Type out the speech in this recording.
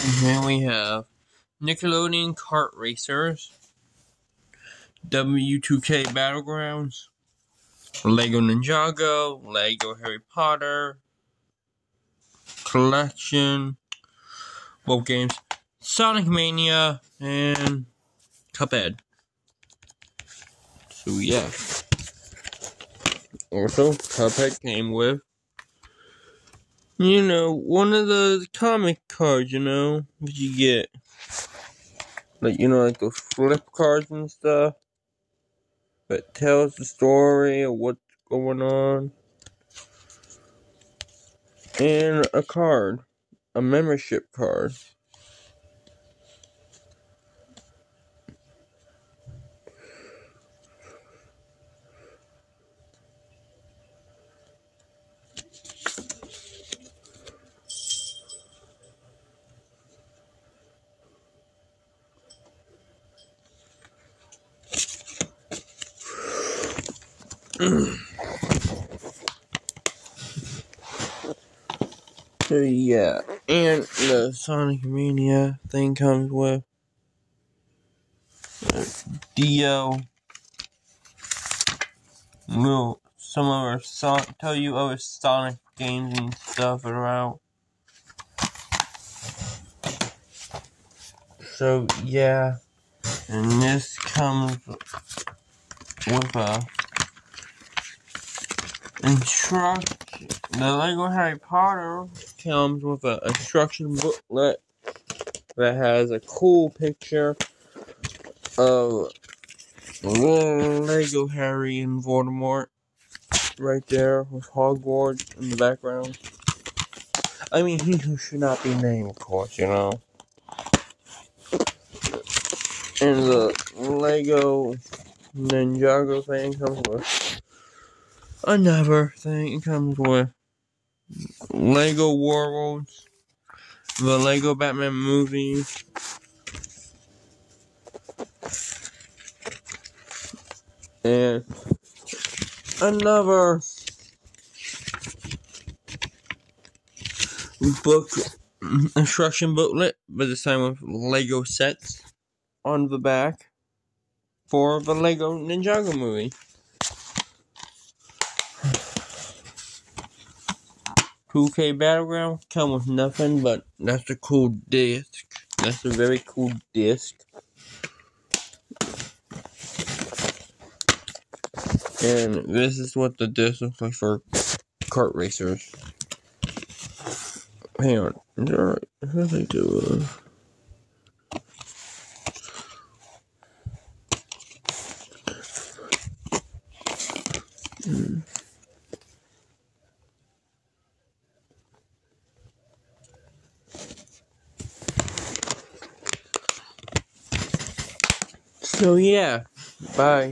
Here we have Nickelodeon Kart Racers, W2K Battlegrounds, Lego Ninjago, Lego Harry Potter, Collection, both games, Sonic Mania, and Cuphead. So yeah. Also, Cuphead came with you know, one of the comic cards, you know, that you get. Like, you know, like those flip cards and stuff. That tells the story of what's going on. And a card. A membership card. So yeah, and the Sonic Mania thing comes with Dio. Will some of our son tell you other Sonic games and stuff are out. So yeah, and this comes with a instruction. The Lego Harry Potter comes with an instruction booklet that has a cool picture of Lego Harry and Voldemort right there with Hogwarts in the background. I mean, he who should not be named, of course, you know. And the Lego Ninjago thing comes with another thing. It comes with Lego Worlds, the Lego Batman movie, and another book instruction booklet, but this time with Lego sets on the back for the Lego Ninjago movie. 2K Battleground come with nothing, but that's a cool disc. That's a very cool disc. And this is what the disc looks like for kart racers. Hang on. Alright, how do they do Hmm. So yeah, bye.